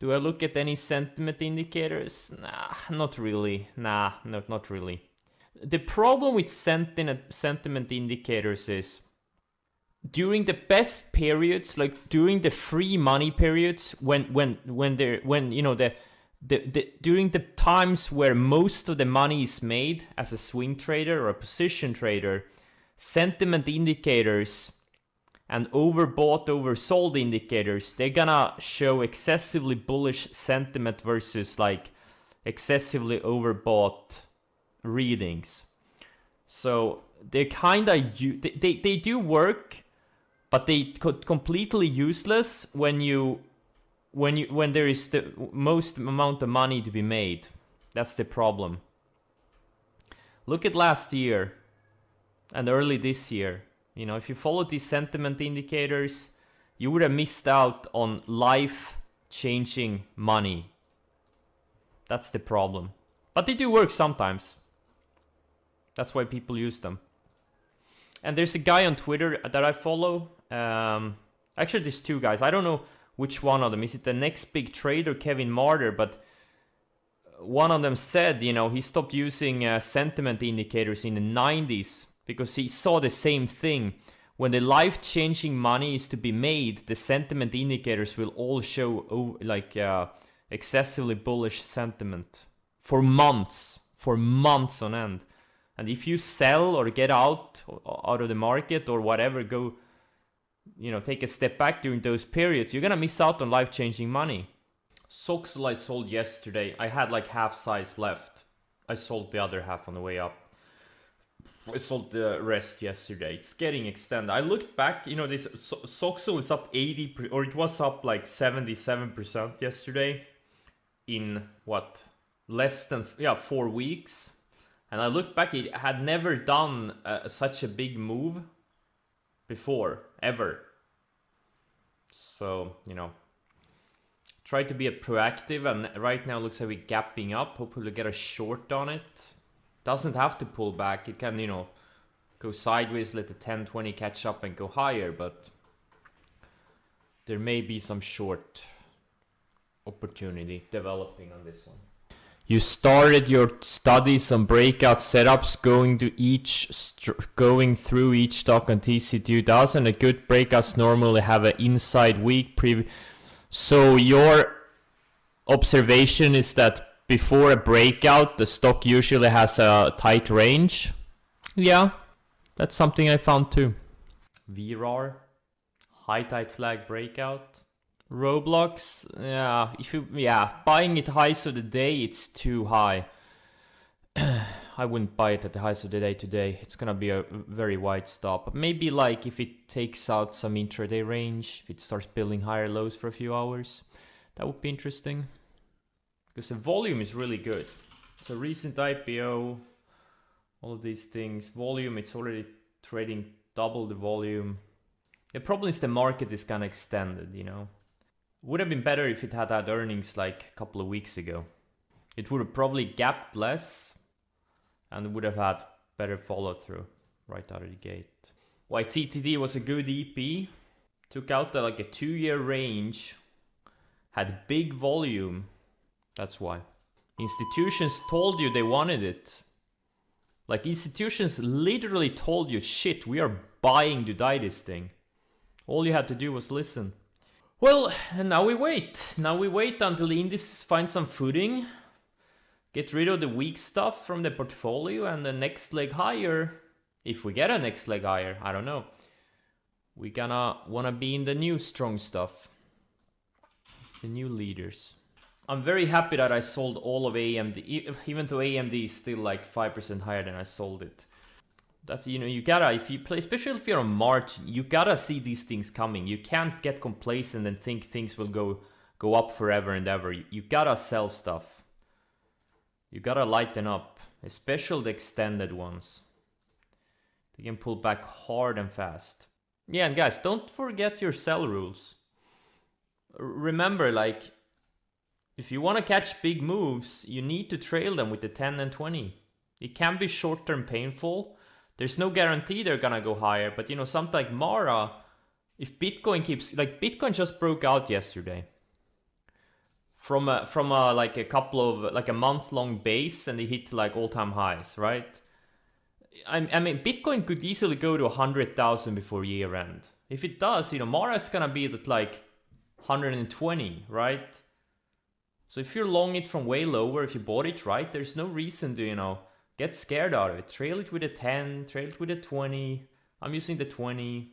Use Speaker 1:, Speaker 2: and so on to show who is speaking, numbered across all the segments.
Speaker 1: Do I look at any sentiment indicators? Nah, not really. Nah, no, not really. The problem with sentiment sentiment indicators is during the best periods, like during the free money periods, when when when there when you know the the, the during the times where most of the money is made as a swing trader or a position trader, sentiment indicators and overbought oversold indicators they're gonna show excessively bullish sentiment versus like excessively overbought readings. So they kind of they, they, they do work but they could completely useless when you when you when there is the most amount of money to be made. That's the problem. Look at last year and early this year you know, if you followed these sentiment indicators, you would have missed out on life changing money. That's the problem. But they do work sometimes. That's why people use them. And there's a guy on Twitter that I follow. Um, actually, there's two guys. I don't know which one of them. Is it the next big trader, Kevin Marder? But one of them said, you know, he stopped using uh, sentiment indicators in the 90s because he saw the same thing. When the life-changing money is to be made, the sentiment indicators will all show like uh, excessively bullish sentiment for months, for months on end. And if you sell or get out out of the market or whatever, go, you know, take a step back during those periods, you're gonna miss out on life-changing money. Soxel I sold yesterday. I had like half size left. I sold the other half on the way up. I sold the rest yesterday. It's getting extended. I looked back, you know, this Soxo is up 80, or it was up like 77% yesterday in what? Less than, yeah, four weeks. And I looked back, it had never done uh, such a big move before, ever. So, you know, try to be a proactive and right now looks like we're gapping up. Hopefully we get a short on it doesn't have to pull back. It can, you know, go sideways, let the 10, 20 catch up and go higher, but there may be some short opportunity developing on this one. You started your studies on breakout setups, going to each, going through each stock on TC2000. A good breakouts normally have an inside week. So your observation is that before a breakout, the stock usually has a tight range. Yeah, that's something I found too. VRAR, high tight flag breakout. Roblox, yeah, if you, yeah, buying it highs of the day, it's too high. I wouldn't buy it at the highs of the day today. It's gonna be a very wide stop. Maybe like if it takes out some intraday range, if it starts building higher lows for a few hours, that would be interesting because the volume is really good. So recent IPO, all of these things, volume, it's already trading double the volume. The problem is the market is kind of extended, you know. Would have been better if it had had earnings like a couple of weeks ago. It would have probably gapped less and would have had better follow through right out of the gate. Why TTD was a good EP, took out the, like a two year range, had big volume, that's why. Institutions told you they wanted it. Like institutions literally told you, shit, we are buying to die this thing. All you had to do was listen. Well, now we wait. Now we wait until the indices find some footing. Get rid of the weak stuff from the portfolio and the next leg higher. If we get a next leg higher, I don't know. We gonna wanna be in the new strong stuff. The new leaders. I'm very happy that I sold all of AMD, even though AMD is still like 5% higher than I sold it. That's, you know, you gotta, if you play, especially if you're on margin, you gotta see these things coming. You can't get complacent and think things will go go up forever and ever. You, you gotta sell stuff. You gotta lighten up, especially the extended ones. They can pull back hard and fast. Yeah, and guys, don't forget your sell rules. Remember, like, if you want to catch big moves, you need to trail them with the 10 and 20. It can be short-term painful. There's no guarantee they're gonna go higher, but you know, something like Mara, if Bitcoin keeps, like Bitcoin just broke out yesterday. from a from a like a couple of like a month long base and they hit like all time highs, right? I, I mean, Bitcoin could easily go to 100,000 before year end. If it does, you know, Mara's gonna be at like 120, right? So if you're long it from way lower, if you bought it right, there's no reason to, you know, get scared out of it. Trail it with a 10, trail it with a 20. I'm using the 20.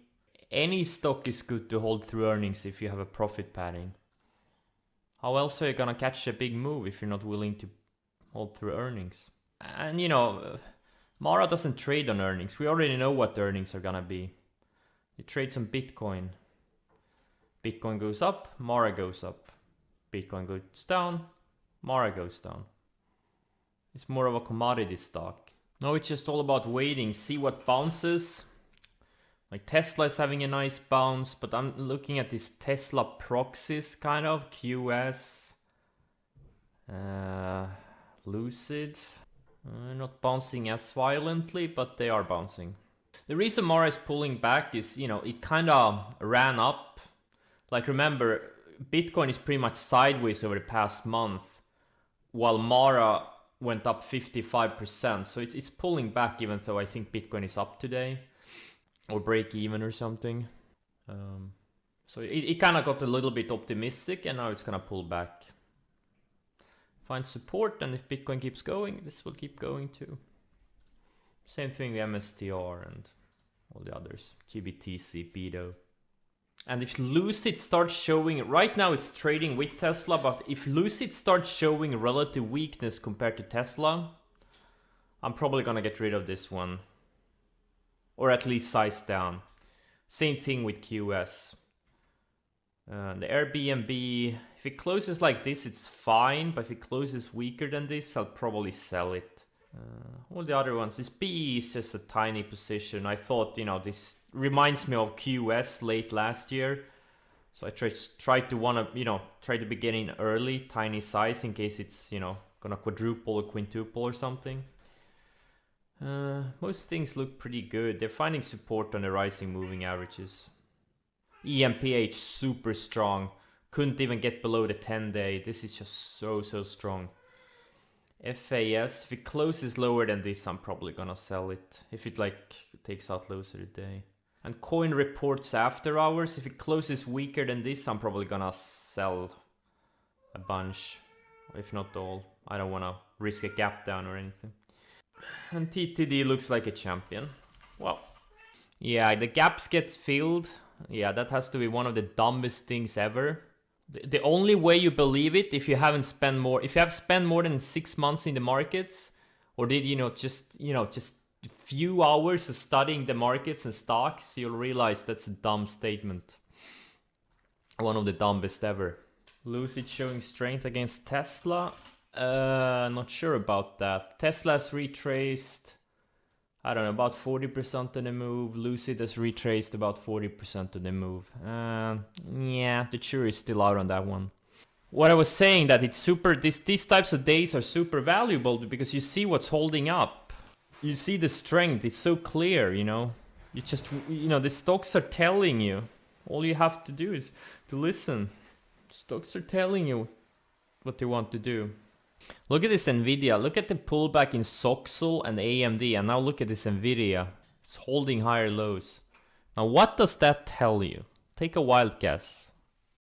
Speaker 1: Any stock is good to hold through earnings if you have a profit padding. How else are you gonna catch a big move if you're not willing to hold through earnings? And you know, uh, Mara doesn't trade on earnings. We already know what the earnings are gonna be. It trades on Bitcoin. Bitcoin goes up, Mara goes up. Bitcoin goes down, Mara goes down. It's more of a commodity stock. Now it's just all about waiting, see what bounces. Like Tesla is having a nice bounce, but I'm looking at these Tesla proxies kind of, QS, uh, Lucid. Uh, not bouncing as violently, but they are bouncing. The reason Mara is pulling back is, you know, it kind of ran up. Like remember, Bitcoin is pretty much sideways over the past month, while Mara went up 55%. So it's, it's pulling back even though I think Bitcoin is up today or break even or something. Um, so it, it kind of got a little bit optimistic and now it's gonna pull back. Find support and if Bitcoin keeps going, this will keep going too. Same thing with MSTR and all the others. GBTC, BITO. And if Lucid starts showing, right now it's trading with Tesla, but if Lucid starts showing relative weakness compared to Tesla, I'm probably gonna get rid of this one. Or at least size down. Same thing with QS. Uh, the Airbnb, if it closes like this, it's fine, but if it closes weaker than this, I'll probably sell it. Uh, all the other ones, this BE is just a tiny position. I thought, you know, this reminds me of QS late last year. So I tried, tried to want to, you know, try to be getting early, tiny size in case it's, you know, gonna quadruple or quintuple or something. Uh, most things look pretty good. They're finding support on the rising moving averages. EMPH super strong. Couldn't even get below the 10 day. This is just so, so strong. FAS, if it closes lower than this, I'm probably gonna sell it. If it like takes out lows of the day. And coin reports after hours, if it closes weaker than this, I'm probably gonna sell a bunch. If not all. I don't wanna risk a gap down or anything. And TTD looks like a champion. Well, yeah, the gaps get filled. Yeah, that has to be one of the dumbest things ever. The only way you believe it if you haven't spent more if you have spent more than 6 months in the markets or did you know just you know just few hours of studying the markets and stocks you'll realize that's a dumb statement. One of the dumbest ever. Lucid showing strength against Tesla. Uh not sure about that. Tesla's retraced I don't know, about 40% of the move. Lucid has retraced about 40% of the move. Uh, yeah, the jury is still out on that one. What I was saying that it's super, this, these types of days are super valuable because you see what's holding up. You see the strength, it's so clear, you know. You just, you know, the stocks are telling you. All you have to do is to listen. Stocks are telling you what they want to do. Look at this Nvidia. Look at the pullback in Soxel and AMD. And now look at this Nvidia. It's holding higher lows. Now what does that tell you? Take a wild guess.